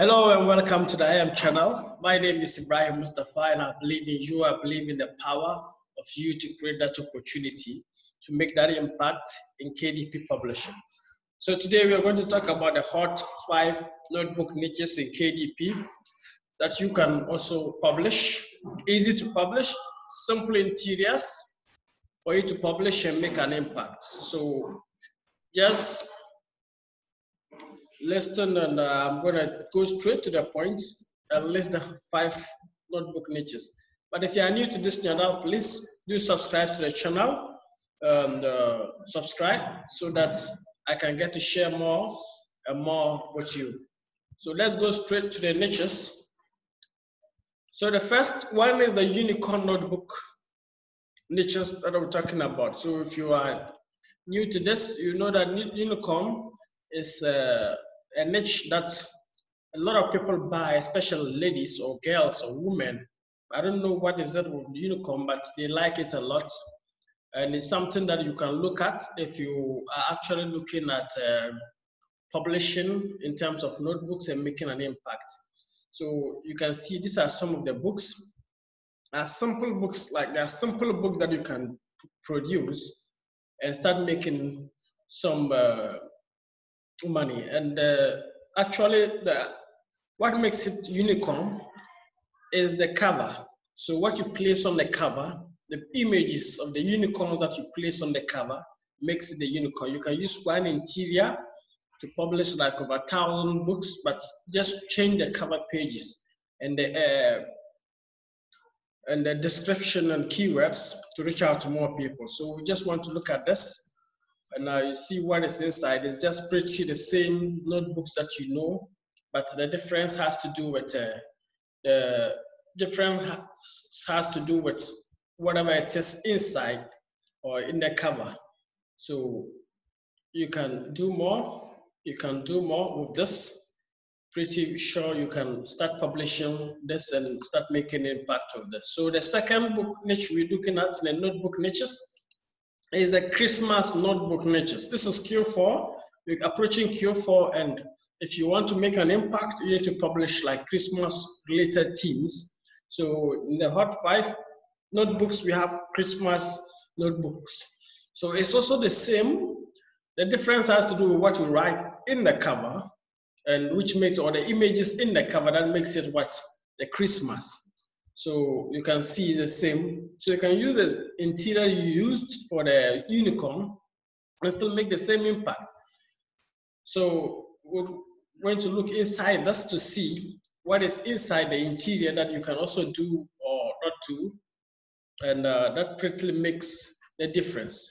Hello and welcome to the I Am channel. My name is Ibrahim Mustapha and I believe in you. I believe in the power of you to create that opportunity to make that impact in KDP publishing. So today we are going to talk about the hot five notebook niches in KDP that you can also publish. Easy to publish, simple interiors for you to publish and make an impact. So just listen and uh, I'm going to go straight to the points point and list the five notebook niches. But if you are new to this channel, please do subscribe to the channel and uh, subscribe so that I can get to share more and more with you. So let's go straight to the niches. So the first one is the unicorn notebook niches that I'm talking about. So if you are new to this, you know that unicorn is uh, a niche that a lot of people buy, especially ladies or girls or women. I don't know what is it with unicorn, but they like it a lot. And it's something that you can look at if you are actually looking at uh, publishing in terms of notebooks and making an impact. So you can see these are some of the books. Are simple books, like there are simple books that you can produce and start making some uh, money. And uh, actually, the what makes it unicorn is the cover. So what you place on the cover, the images of the unicorns that you place on the cover makes it the unicorn. You can use one interior to publish like over a thousand books, but just change the cover pages and the uh, and the description and keywords to reach out to more people. So we just want to look at this and now you see what is inside. It's just pretty the same notebooks that you know, but the difference has to do with uh, the difference has to do with whatever it is inside or in the cover. So you can do more. You can do more with this. Pretty sure you can start publishing this and start making impact of this. So the second book niche we're looking at the notebook niches is the Christmas notebook niches. This is Q4. We're approaching Q4, and if you want to make an impact, you need to publish like Christmas related themes. So in the Hot 5 notebooks, we have Christmas notebooks. So it's also the same. The difference has to do with what you write in the cover, and which makes, or the images in the cover that makes it what? The Christmas. So you can see the same. So you can use the interior you used for the unicorn and still make the same impact. So we're going to look inside just to see what is inside the interior that you can also do or not do. And uh, that pretty makes the difference.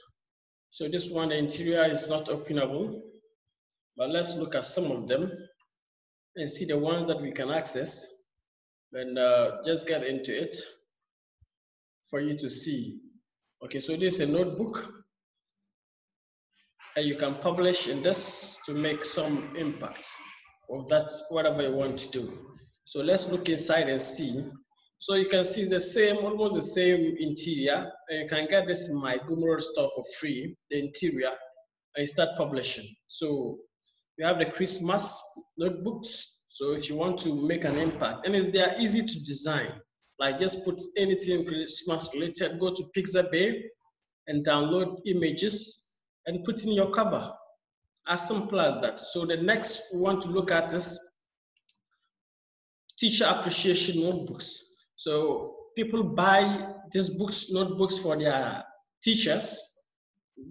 So this one, the interior is not openable, but let's look at some of them and see the ones that we can access and uh, just get into it for you to see. Okay, so this is a notebook and you can publish in this to make some impact of that, whatever you want to do. So let's look inside and see. So you can see the same, almost the same interior. And you can get this my Gumroad store for free, the interior, and start publishing. So you have the Christmas notebooks, so if you want to make an impact, and it's, they are easy to design. Like just put anything Christmas related, go to Pixabay and download images and put in your cover. As simple as that. So the next want to look at is teacher appreciation notebooks. So people buy these books, notebooks for their teachers,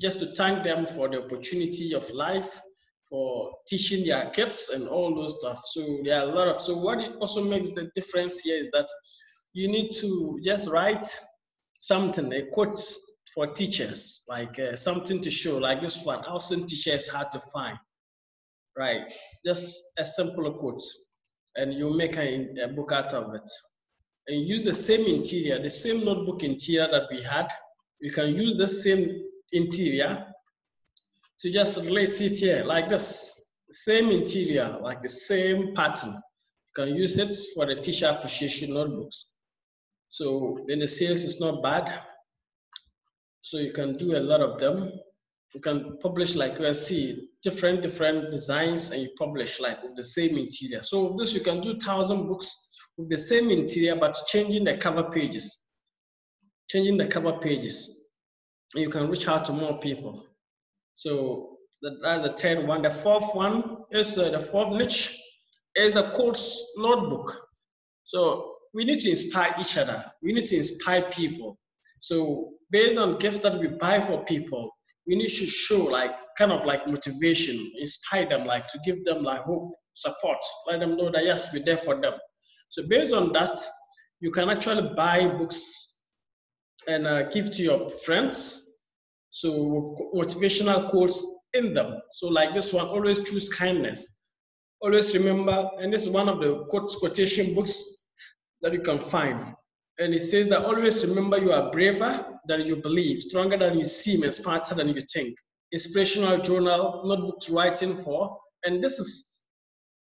just to thank them for the opportunity of life for teaching their kids and all those stuff. So there are a lot of, so what it also makes the difference here is that you need to just write something, a quote for teachers, like uh, something to show, like this one, Austin teacher is hard to find, right? Just a simple quote, and you make a, a book out of it. And use the same interior, the same notebook interior that we had. You can use the same interior to just relate it here like this. Same interior, like the same pattern. You can use it for the teacher appreciation notebooks. So then the sales is not bad. So you can do a lot of them you can publish like you can see different different designs and you publish like with the same interior. So this you can do thousand books with the same interior but changing the cover pages. Changing the cover pages. You can reach out to more people. So that's the third one. The fourth one is uh, the fourth niche is the course notebook. So we need to inspire each other. We need to inspire people. So based on gifts that we buy for people, we need to show like kind of like motivation, inspire them, like to give them like hope, support, let them know that yes, we're there for them. So based on that, you can actually buy books and uh, give to your friends. So motivational quotes in them. So like this one, always choose kindness. Always remember, and this is one of the quotes quotation books that you can find. And it says that always remember you are braver than you believe, stronger than you seem, and smarter than you think. Inspirational journal, notebook to writing for. And this is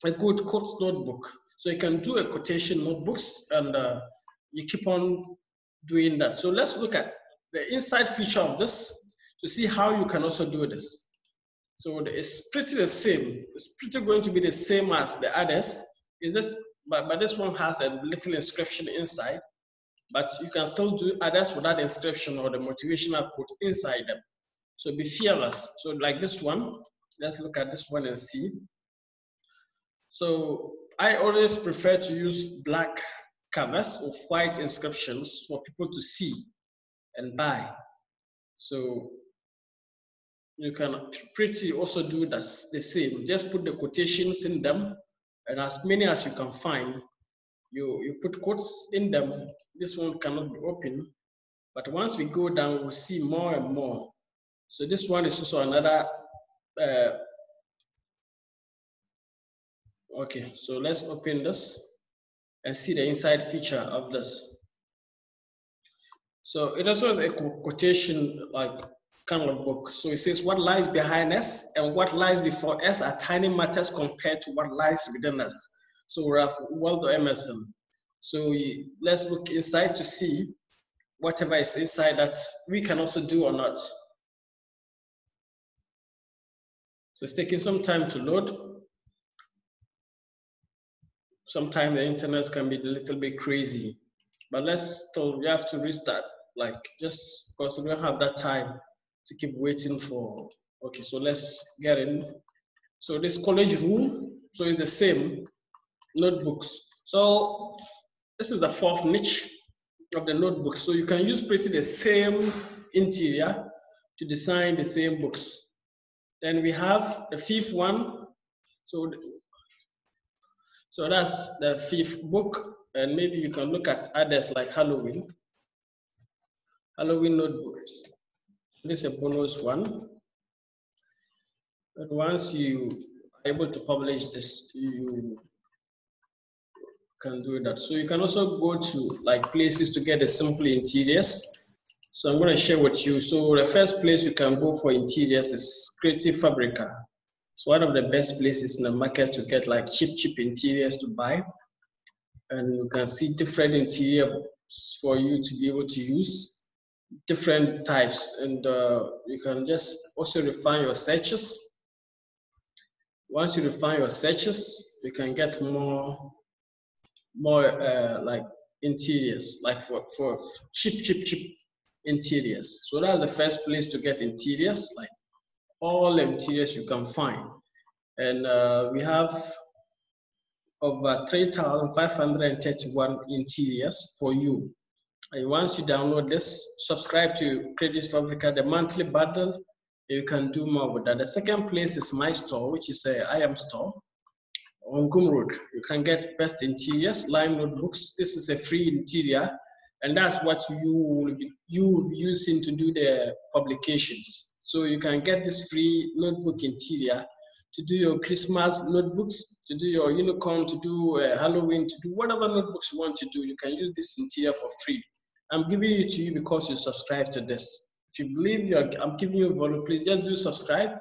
a good quote notebook. So you can do a quotation notebooks and uh, you keep on doing that. So let's look at the inside feature of this to see how you can also do this. So it's pretty the same. It's pretty going to be the same as the others. Is this, but, but this one has a little inscription inside but you can still do others without inscription or the motivational quote inside them. So be fearless. So like this one, let's look at this one and see. So I always prefer to use black covers with white inscriptions for people to see and buy. So you can pretty also do this, the same. Just put the quotations in them and as many as you can find you, you put quotes in them. This one cannot be open, but once we go down, we'll see more and more. So this one is also another, uh, okay, so let's open this and see the inside feature of this. So it also has a quotation like kind of book. So it says what lies behind us and what lies before us are tiny matters compared to what lies within us. So Ralph Waldo Emerson. So let's look inside to see whatever is inside that we can also do or not. So it's taking some time to load. Sometimes the internet can be a little bit crazy, but let's still, we have to restart, like just because we don't have that time to keep waiting for, okay, so let's get in. So this college room, so it's the same, notebooks. So this is the fourth niche of the notebook. So you can use pretty the same interior to design the same books. Then we have the fifth one. So, so that's the fifth book. And maybe you can look at others like Halloween. Halloween notebook. This is a bonus one. And once you are able to publish this, you can do that. So you can also go to like places to get the simple interiors. So I'm going to share with you. So the first place you can go for interiors is Creative Fabrica. It's one of the best places in the market to get like cheap, cheap interiors to buy. And you can see different interiors for you to be able to use different types. And uh, you can just also refine your searches. Once you refine your searches, you can get more more uh, like interiors, like for, for cheap, cheap, cheap interiors. So that's the first place to get interiors, like all interiors you can find. And uh, we have over 3,531 interiors for you. Once you download this, subscribe to Creative Fabrica, the monthly bundle, you can do more with that. The second place is my store, which is a I am store on Gumroad. You can get best interiors, Lime notebooks. This is a free interior, and that's what you will be you will be using to do the publications. So you can get this free notebook interior to do your Christmas notebooks, to do your unicorn, to do uh, Halloween, to do whatever notebooks you want to do. You can use this interior for free. I'm giving it to you because you subscribe to this. If you believe you're, I'm giving you a value, please just do subscribe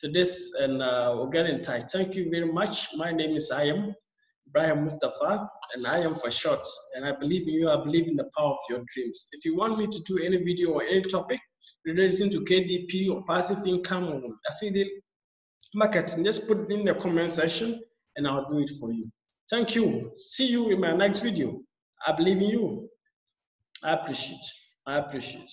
to this and uh, we'll get in touch. Thank you very much. My name is Ayam Brian Mustafa and I am for short. And I believe in you. I believe in the power of your dreams. If you want me to do any video or any topic, relating to KDP or passive income or affiliate marketing, just put it in the comment section and I'll do it for you. Thank you. See you in my next video. I believe in you. I appreciate. I appreciate.